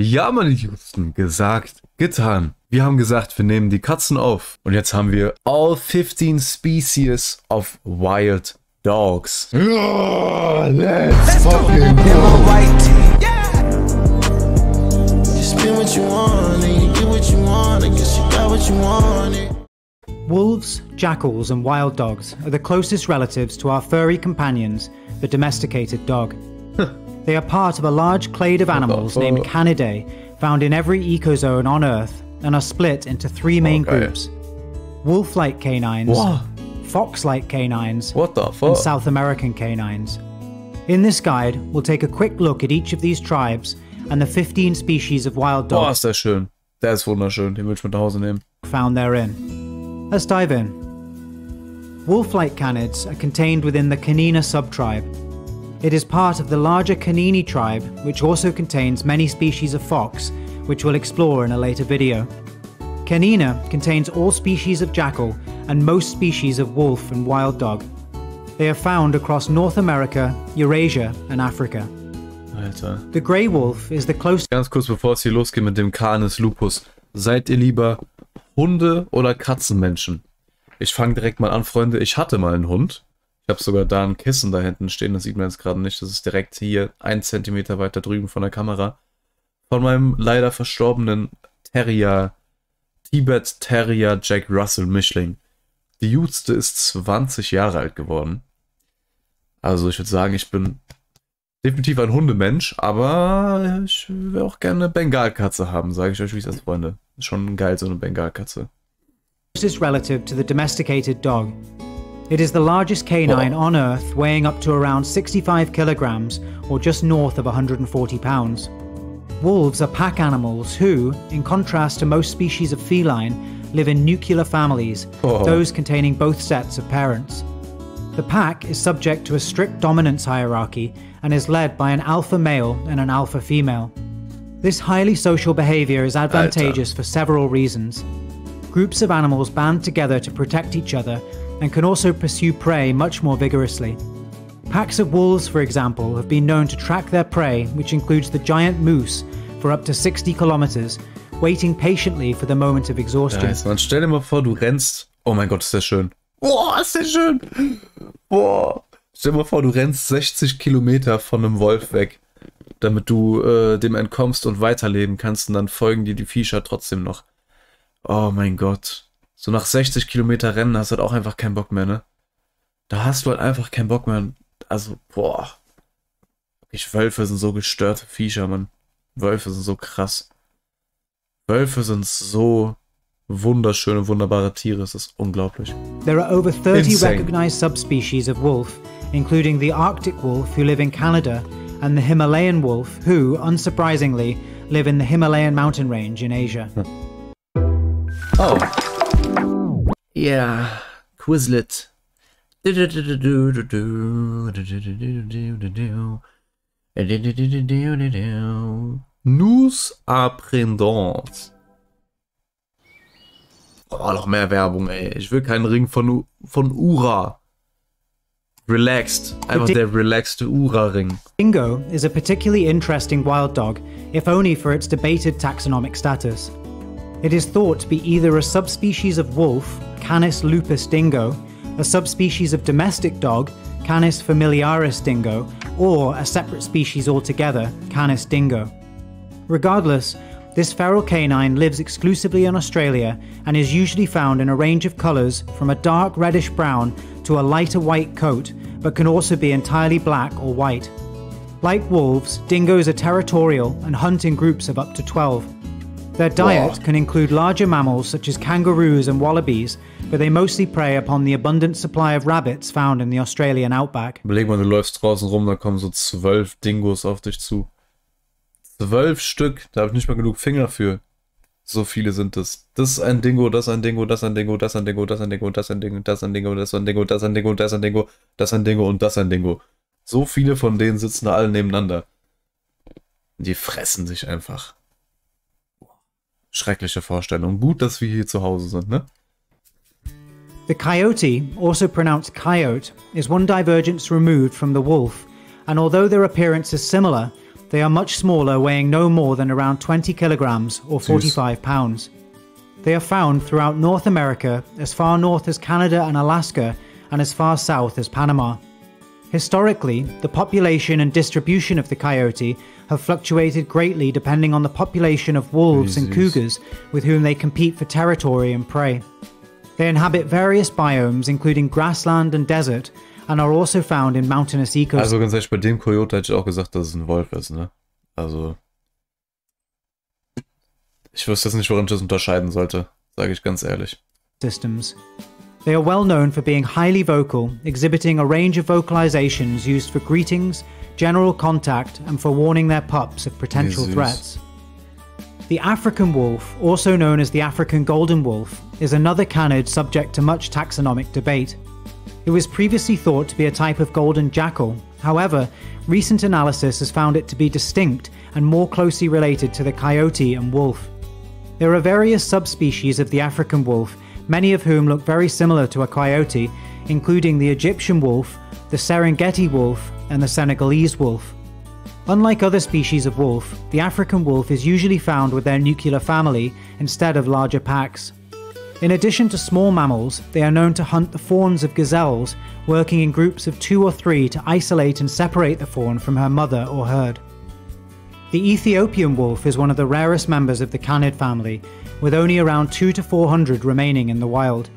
Ja, meine Liebsten, gesagt, getan. Wir haben gesagt, wir nehmen die Katzen auf. Und jetzt haben wir all 15 species of wild dogs. Let's, fucking go. Wolves, jackals, and wild dogs are the closest relatives to our furry companions, the domesticated dog. They are part of a large clade of animals fuck? named Canidae, found in every ecozone on Earth, and are split into three main Okay. groups wolf like canines, What? fox like canines, What the and? South American canines. In this guide, we'll take a quick look at each of these tribes and the 15 species of wild dogs ist der schön. Der ist wunderschön. Den will ich mit nach Hause nehmen. found therein. Let's dive in. Wolf-like canids are contained within the Canina subtribe. It is part of the larger Canini tribe, which also contains many species of fox, which we'll explore in a later video. Canina contains all species of jackal and most species of wolf and wild dog. They are found across North America, Eurasia, and Africa. Alter. The grey wolf is the closest Ganz kurz bevor es hier losgeht mit dem Canis Lupus. Seid ihr lieber Hunde- oder Katzenmenschen? Ich fange direkt mal an, Freunde. Ich hatte mal einen Hund. Ich habe sogar da ein Kissen da hinten stehen. Das sieht man jetzt gerade nicht. Das ist direkt hier ein Zentimeter weiter drüben von der Kamera. Von meinem leider verstorbenen Terrier, Tibet Terrier Jack Russell Mischling. Die Jüngste ist 20 Jahre alt geworden. Also ich würde sagen, ich bin definitiv ein Hundemensch, aber ich will auch gerne eine Bengalkatze haben, sage ich euch, wie es ist, Freunde. Ist schon geil, so eine Bengalkatze. closest relative to the domesticated dog. It is the largest canine on Earth, weighing up to around 65 kilograms, or just north of 140 pounds. Wolves are pack animals who, in contrast to most species of feline, live in nuclear families, Oh. those containing both sets of parents. The pack is subject to a strict dominance hierarchy and is led by an alpha male and an alpha female. This highly social behavior is advantageous for several reasons. Groups of animals band together to protect each other and can also pursue prey much more vigorously. Packs of wolves, for example, have been known to track their prey, which includes the giant moose, for up to 60 kilometers, waiting patiently for the moment of exhaustion. Nice, man. Stell dir mal vor, du rennst. Oh mein Gott, ist der schön. Boah, ist der schön. Boah. Stell dir mal vor, du rennst 60 Kilometer von einem Wolf weg, damit du äh, dem entkommst und weiterleben kannst und dann folgen dir die Viecher trotzdem noch. Oh mein Gott. So nach 60 Kilometer Rennen hast du halt auch einfach keinen Bock mehr, ne? Da hast du halt einfach keinen Bock mehr. Also, boah. Ich Wölfe sind so gestörte Viecher, Mann. Wölfe sind so krass. Wölfe sind so wunderschöne, wunderbare Tiere. Es ist unglaublich. There are over 30 Insane. recognized subspecies of wolf, including the Arctic wolf, who live in Canada, and the Himalayan wolf, who, unsurprisingly, live in the Himalayan mountain range in Asia. Oh. Ja, Quizlet. Nous apprendons. Oh, noch mehr Werbung, ey. Ich will keinen Ring von, U von Ura. Relaxed. Einfach der relaxte Ura-Ring. Dingo is a particularly interesting wild dog, if only for its debated taxonomic status. It is thought to be either a subspecies of wolf, Canis lupus dingo, a subspecies of domestic dog, Canis familiaris dingo, or a separate species altogether, Canis dingo. Regardless, this feral canine lives exclusively in Australia and is usually found in a range of colours from a dark reddish brown to a lighter white coat, but can also be entirely black or white. Like wolves, dingoes are territorial and hunt in groups of up to 12. Their diet can include larger mammals such as kangaroos and wallabies, but they mostly prey upon the abundant supply of rabbits found in the Australian outback. Überleg mal, du läufst draußen rum, da kommen so zwölf Dingos auf dich zu. Zwölf Stück, da habe ich nicht mal genug Finger für. So viele sind es. Das ist ein Dingo, das ist ein Dingo, das ist ein Dingo, das ist ein Dingo, das ist ein Dingo, das ist ein Dingo, das ist ein Dingo, das ist ein Dingo, das ist ein Dingo, das ist ein Dingo, das ist ein Dingo und das ist ein Dingo. So viele von denen sitzen da alle nebeneinander. Die fressen sich einfach. Schreckliche Vorstellung. Gut, dass wir hier zu Hause sind, ne? The coyote, also pronounced coyote, is one divergence removed from the wolf, and although their appearance is similar, They are much smaller, weighing no more than around 20 kilograms or 45 pounds. They are found throughout North America, as far north as Canada and Alaska, and as far south as Panama. Historically, the population and distribution of the coyote have fluctuated greatly depending on the population of wolves and cougars with whom they compete for territory and prey. They inhabit various biomes, including grassland and desert, and are also found in mountainous ecosystems. Also ganz ehrlich, bei dem Coyote hätte ich auch gesagt, dass es ein Wolf ist, ne? Also. Ich wüsste jetzt nicht, woran ich das unterscheiden sollte, sage ich ganz ehrlich. systems. They are well known for being highly vocal, exhibiting a range of vocalizations used for greetings, general contact, and for warning their pups of potential threats. The African wolf, also known as the African golden wolf, is another canid subject to much taxonomic debate. It was previously thought to be a type of golden jackal. However, recent analysis has found it to be distinct and more closely related to the coyote and wolf. There are various subspecies of the African wolf, many of whom look very similar to a coyote, including the Egyptian wolf, the Serengeti wolf, and the Senegalese wolf. Unlike other species of wolf, the African wolf is usually found with their nuclear family instead of larger packs. In addition to small mammals, they are known to hunt the fawns of gazelles, working in groups of two or three to isolate and separate the fawn from her mother or herd. The Ethiopian wolf is one of the rarest members of the canid family, with only around 2 to 400 remaining in the wild.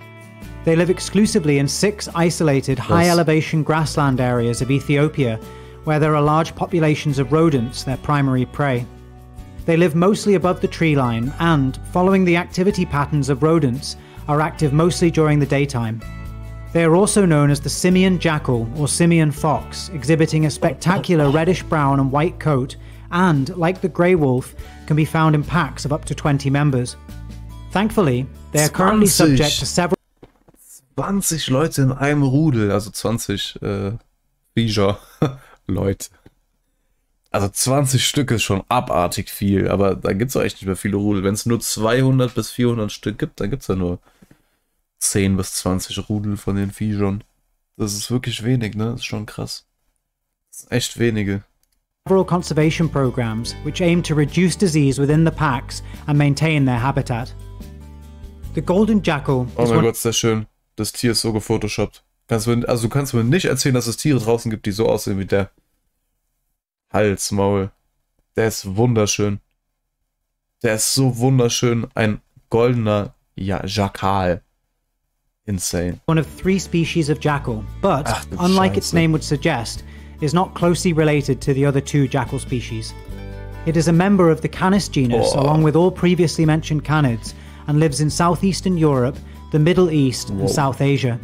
They live exclusively in six isolated high elevation grassland areas of Ethiopia, where there are large populations of rodents, their primary prey. They live mostly above the tree line and, following the activity patterns of rodents, are active mostly during the daytime. They are also known as the simian jackal or simian fox, exhibiting a spectacular reddish brown and white coat, and, like the grey wolf, can be found in packs of up to 20 members. Thankfully, they are currently subject to several 20 Leute in einem Rudel, also 20 äh. Leute. Also 20 Stück ist schon abartig viel, aber da gibt es auch echt nicht mehr viele Rudel. Wenn es nur 200 bis 400 Stück gibt, dann gibt es ja nur 10 bis 20 Rudel von den Viechern. Das ist wirklich wenig, ne? Das ist schon krass. Das sind echt wenige. several conservation programs which aim to reduce disease within the packs and maintain their habitat. The golden jackal Oh mein Gott, ist das schön. Das Tier ist so gefotoshoppt. Kannst du, mir- also du kannst mir nicht erzählen, dass es Tiere draußen gibt, die so aussehen wie der. Hals, Maul. Der ist wunderschön. Der ist so wunderschön. Ein goldener ja, Jakal. Insane. one of three species of jackal, but, Ach, unlike its Scheiße. name would suggest, is not closely related to the other two jackal species. It is a member of the Canis genus, Oh. along with all previously mentioned canids, and lives in southeastern Europe, the Middle East, and South Asia.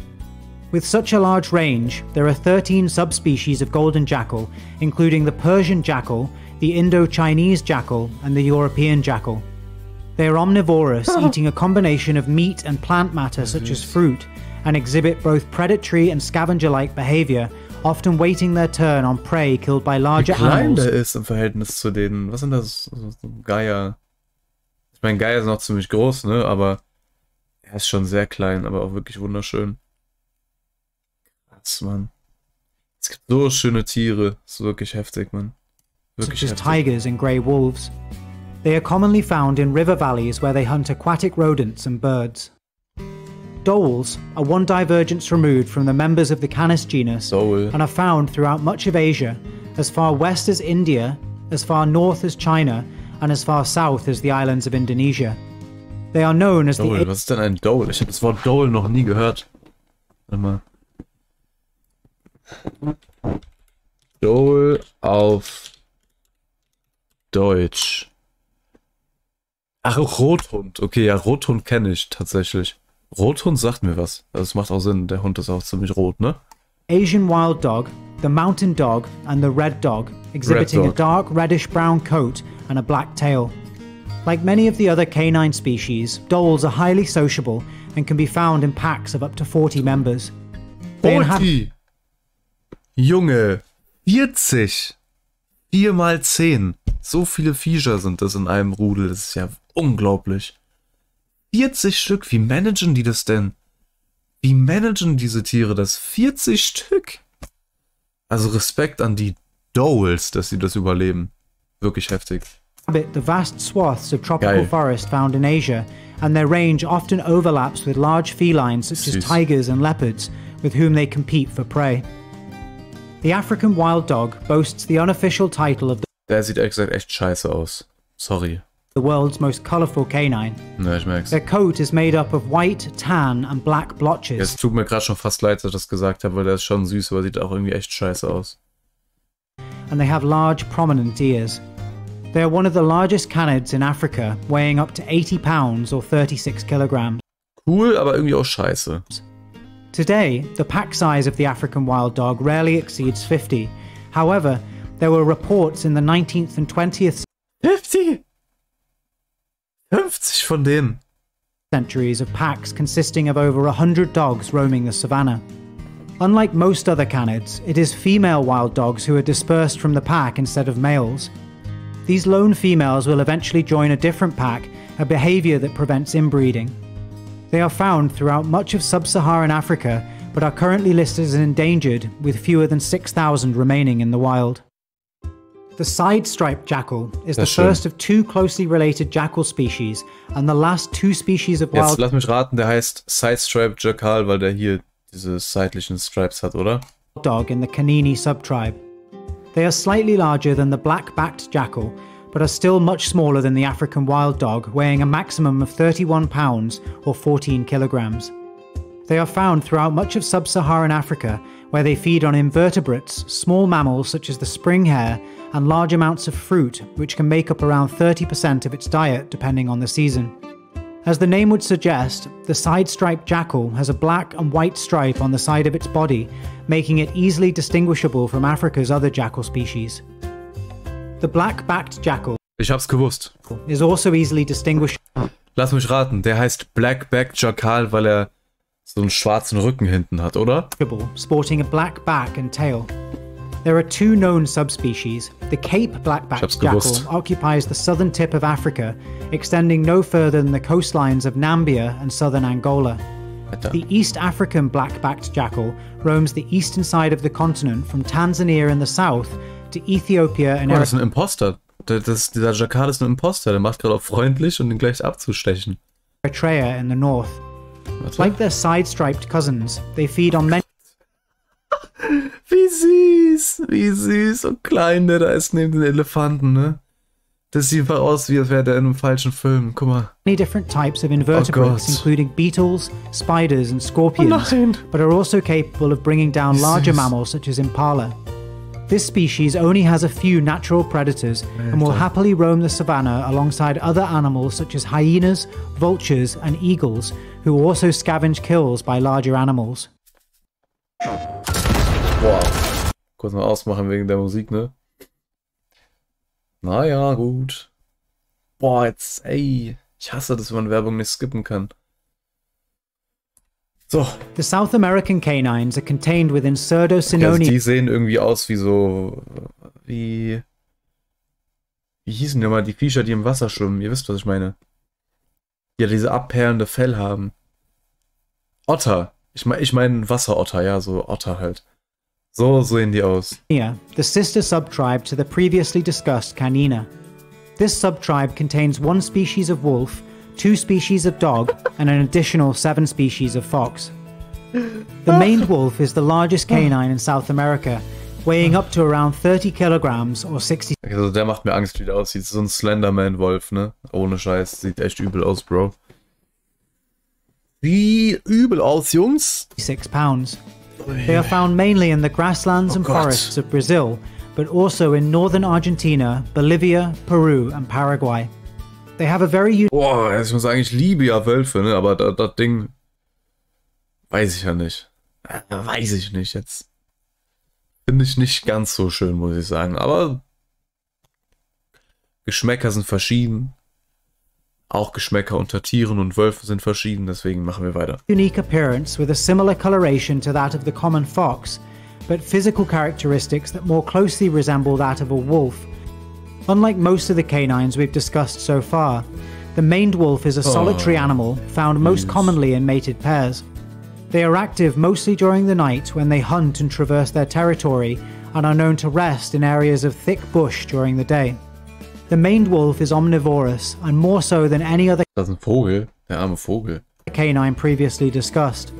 With such a large range, there are 13 subspecies of golden jackal, including the Persian jackal, the Indo Chinese jackal, and the European jackal. They are omnivorous, eating a combination of meat and plant matter such as fruit, and exhibit both predatory and scavenger like behavior, often waiting their turn on prey killed by larger Klein animals. der ist im Verhältnis zu den. Was sind das? Geier. Ich meine, Geier sind auch ziemlich groß, ne? Aber er ist schon sehr klein, aber auch wirklich wunderschön. Krass, Mann. Es gibt so schöne Tiere. Das ist wirklich heftig, Mann. Wirklich such as heftig. tigers and grey wolves. They are commonly found in river valleys where they hunt aquatic rodents and birds. Dholes are one divergence removed from the members of the Canis genus Dhole. and are found throughout much of Asia, as far west as India, as far north as China, and as far south as the islands of Indonesia. They are known as Dole. the Was ist denn ein Dole? Ich habe das Wort Dole noch nie gehört. Warte mal. Dole auf Deutsch. Ach, Rothund. Okay, ja, Rothund kenne ich tatsächlich. Rothund sagt mir was. Also es macht auch Sinn. Der Hund ist auch ziemlich rot, ne? Asian wild dog, the mountain dog, and the red dog, exhibiting a dog. dark reddish brown coat and a black tail. Like many of the other canine species, dholes are highly sociable and can be found in packs of up to 40 members. They inhabit Forty. Junge, 40. 4 mal 10. So viele Viecher sind das in einem Rudel. Das ist ja unglaublich. 40 Stück. Wie managen die das denn? Wie managen diese Tiere das? 40 Stück. Also Respekt an die Doles, dass sie das überleben. Wirklich heftig. Inhabit the vast swaths of tropical Geil. forest found in Asia, and their range often overlaps with large felines such as tigers and leopards, with whom they compete for prey. The African wild dog boasts the unofficial title of the Der sieht ehrlich gesagt echt scheiße aus. Sorry. the world's most colorful canine. Ne, ich merk's. Their coat is made up of white, tan, and black blotches, Es tut mir gerade schon fast leid, dass ich das gesagt habe, weil der ist schon süß, aber sieht auch irgendwie echt scheiße aus. and they have large, prominent ears. They are one of the largest canids in Africa, weighing up to 80 pounds or 36 kilograms. Cool, aber irgendwie auch scheiße. Today, the pack size of the African wild dog rarely exceeds 50. However, there were reports in the 19th and 20th 50! 50 von denen. centuries of packs consisting of over 100 dogs roaming the savannah. Unlike most other canids, it is female wild dogs who are dispersed from the pack instead of males. These lone females will eventually join a different pack, a behavior that prevents inbreeding. They are found throughout much of sub Saharan Africa, but are currently listed as endangered, with fewer than 6,000 remaining in the wild. The side striped jackal is the schön. first of two closely related jackal species and the last two species of wild Jetzt lass mich raten, der heißt Sidestripe Jackal, weil der hier diese seitlichen Stripes hat, oder? dog in the Canini subtribe. They are slightly larger than the black backed jackal, but are still much smaller than the African wild dog, weighing a maximum of 31 pounds or 14 kilograms. They are found throughout much of sub Saharan Africa, where they feed on invertebrates, small mammals such as the spring hare, and large amounts of fruit, which can make up around 30% of its diet depending on the season. As the name would suggest, the side striped jackal has a black and white stripe on the side of its body, making it easily distinguishable from Africa's other jackal species. The black backed jackal Ich hab's gewusst. is also easily distinguishable Lass mich raten, der heißt Blackback Jackal, weil er so einen schwarzen Rücken hinten hat, oder? sporting a black back and tail. There are two known subspecies. The Cape black-backed jackal occupies the southern tip of Africa, extending no further than the coastlines of Namibia and southern Angola. The East African black-backed jackal roams the eastern side of the continent from Tanzania in the south to Ethiopia and Oh, das ist ein Imposter. Der, das, dieser Jackal ist ein Imposter. Der macht gerade auf freundlich, um ihn gleich abzustechen. Eritrea in the north. Warte. Like their side-striped cousins, they feed on many Wie süß, wie süß und klein der da ist neben den Elefanten, ne? Das sieht einfach aus, wie als wäre der in einem falschen Film. Guck mal. different types of invertebrates, oh God. including beetles, spiders, and scorpions, oh, nein. but are also capable of bringing down larger Süß. mammals such as impala. This species only has a few natural predators and will happily roam the savannah alongside other animals such as hyenas, vultures, and eagles, who also scavenge kills by larger animals. Boah. Kurz mal ausmachen wegen der Musik, ne? Naja, gut. Boah, jetzt, ey. Ich hasse das, wenn man Werbung nicht skippen kann. So, The South American canines are contained within also Pseudocynonia die sehen irgendwie aus wie so. Wie. Wie hießen die mal die Viecher, die im Wasser schwimmen? Ihr wisst, was ich meine. Die ja diese abperlende Fell haben. Otter. Ich meine ich mein Wasserotter, ja, so Otter halt. So sehen die aus. the sister subtribe to the previously discussed canina. This subtribe contains one species of wolf, two species of dog, and an additional seven species of fox. The maned wolf is the largest canine in South America, weighing up to around 30 kilograms or 60 Also der macht mir Angst, wie der aussieht. So ein Slenderman-Wolf, ne? Ohne Scheiß. Sieht echt übel aus, Bro. Wie übel aus, Jungs? 6 pounds. They are found mainly in the grasslands and God. forests of Brazil, but also in northern Argentina, Bolivia, Peru, and Paraguay. They have a very Boah, ich muss sagen, ich liebe ja Wölfe, ne? Aber das, das Ding. Weiß ich ja nicht. Äh, Weiß ich nicht jetzt. Finde ich nicht ganz so schön, muss ich sagen. Aber. Geschmäcker sind verschieden. Auch Geschmäcker unter Tieren und Wölfen sind verschieden, deswegen machen wir weiter. unique appearance with a similar coloration to that of the common fox, but physical characteristics that more closely resemble that of a wolf. Unlike most of the canines we've discussed so far, the maned wolf is a oh. solitary animal found most commonly in mated pairs. They are active mostly during the night when they hunt and traverse their territory and are known to rest in areas of thick bush during the day. The maned wolf is omnivorous and more so than any other Das ist ein Vogel. Der arme Vogel. canine previously discussed.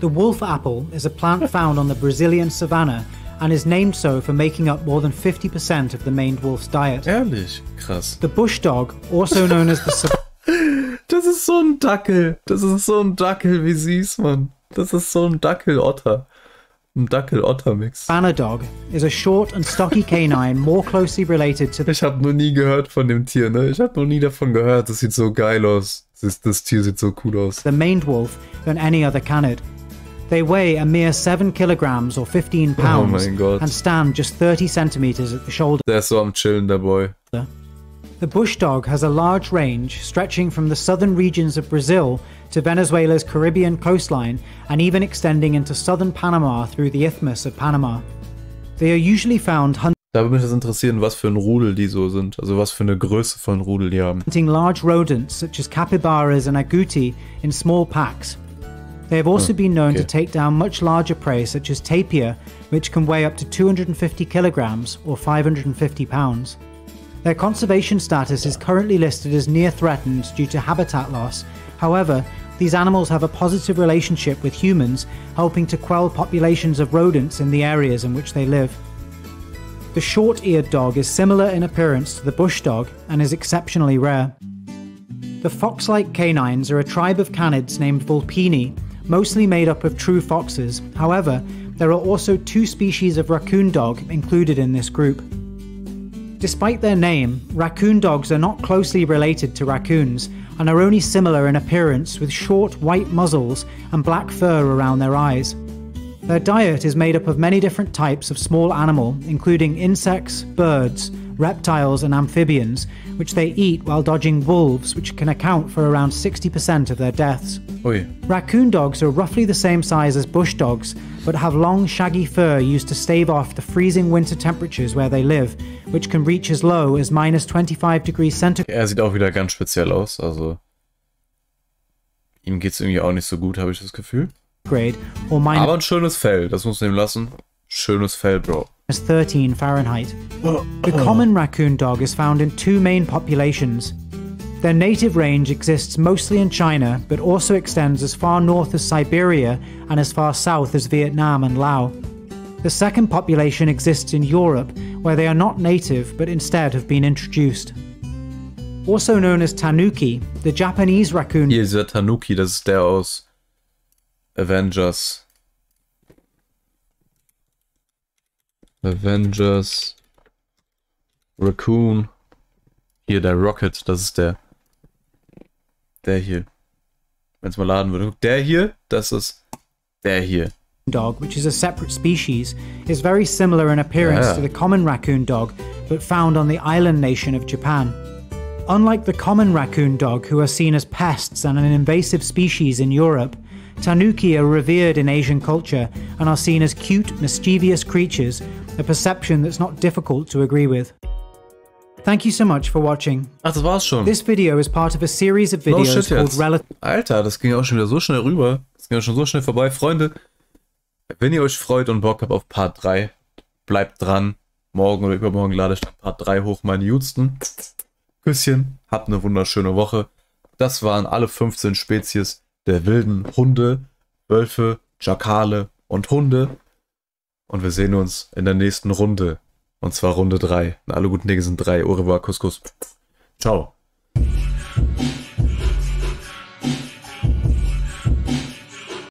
The wolf apple is a plant found on the Brazilian savanna and is named so for making up more than 50% of the maned wolf's diet. Ehrlich? Krass. The bush dog, also known as the Das ist so ein Dackel. Das ist so ein Dackel, wie süß, Mann. Das ist so ein Dackel-Otter. Dackel-Otter-Mix. savannah dog, is a short and stocky canine more closely related to the Ich habe noch nie gehört von dem Tier, ne? Ich habe noch nie davon gehört. Das sieht so geil aus. Das, das Tier sieht so cool aus. the maned wolf than any other canid. They weigh a mere 7 kilograms or 15 pounds Gott. and stand just 30 centimeters at the shoulder. Der ist so am Chillen, der Boy. The bush dog has a large range stretching from the southern regions of Brazil to Venezuela's Caribbean coastline and even extending into southern Panama through the Isthmus of Panama. They are usually found Da würde mich das interessieren, was für ein Rudel die so sind. Also was für eine Größe von Rudel die haben. hunting large rodents such as capybaras and agouti in small packs. They have also been known to take down much larger prey such as tapir, which can weigh up to 250 kilograms or 550 pounds. Their conservation status is currently listed as near threatened due to habitat loss. However, these animals have a positive relationship with humans, helping to quell populations of rodents in the areas in which they live. The short eared dog is similar in appearance to the bush dog and is exceptionally rare. The fox like canines are a tribe of canids named Vulpini, mostly made up of true foxes. However, there are also two species of raccoon dog included in this group. Despite their name, raccoon dogs are not closely related to raccoons and are only similar in appearance with short white muzzles and black fur around their eyes. Their diet is made up of many different types of small animal, including insects, birds, reptiles, and amphibians, which they eat while dodging wolves, which can account for around 60% of their deaths. Raccoon dogs are roughly the same size as bush dogs, but have long, shaggy fur used to stave off the freezing winter temperatures where they live, which can reach as low as minus 25 degrees centigrade. Er sieht auch wieder ganz speziell aus. Also ihm geht's irgendwie auch nicht so gut, habe ich das Gefühl. Or minus Aber ein schönes Fell, das muss man ihm lassen. Schönes Fell, Bro. 13 Fahrenheit. The common raccoon dog is found in two main populations. Their native range exists mostly in China, but also extends as far north as Siberia and as far south as Vietnam and Laos. The second population exists in Europe, where they are not native but instead have been introduced. Also known as tanuki, the Japanese raccoon Hier, dieser Tanuki, das ist der aus Avengers. Avengers. Raccoon. Hier, der Rocket, das ist der. Der hier. Wenn es mal laden würde. Der hier, das ist der hier. dog, which is a separate species, is very similar in appearance Yeah. to the common raccoon dog, but found on the island nation of Japan. Unlike the common raccoon dog, who are seen as pests and an invasive species in Europe, tanuki are revered in Asian culture and are seen as cute, mischievous creatures, a perception that's not difficult to agree with. Thank you so much for watching. Ach, das war's schon. This video is part of a series of No videos shit called. Relative. Alter, das ging auch schon wieder so schnell rüber. Das ging auch schon so schnell vorbei. Freunde, wenn ihr euch freut und Bock habt auf Part 3, bleibt dran. Morgen oder übermorgen lade ich dann Part 3 hoch, meine Jutsten. Küsschen, habt eine wunderschöne Woche. Das waren alle 15 Spezies der wilden Hunde, Wölfe, Schakale und Hunde. Und wir sehen uns in der nächsten Runde. Und zwar Runde 3. Alle guten Dinge sind 3. Au revoir, Couscous. Ciao.